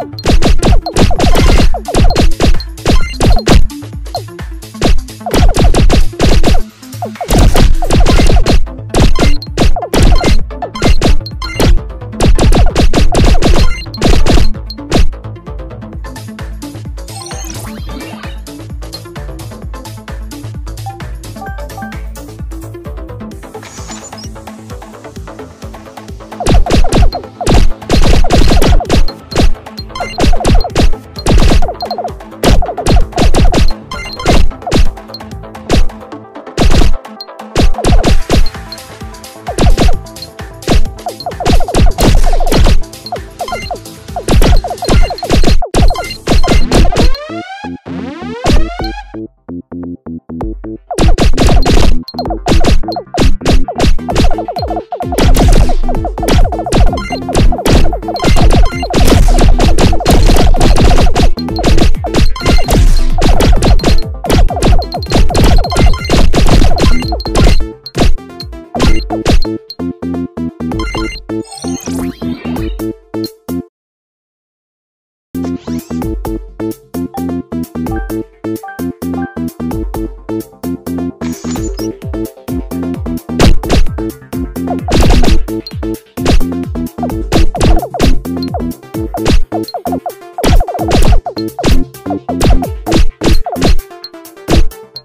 you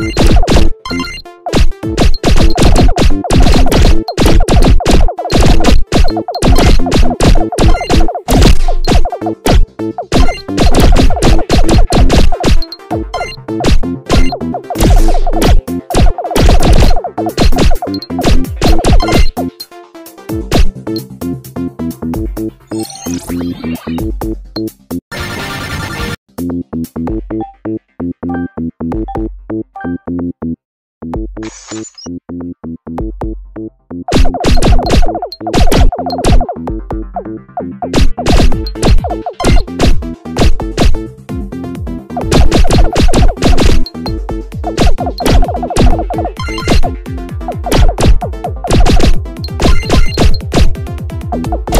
Thank you.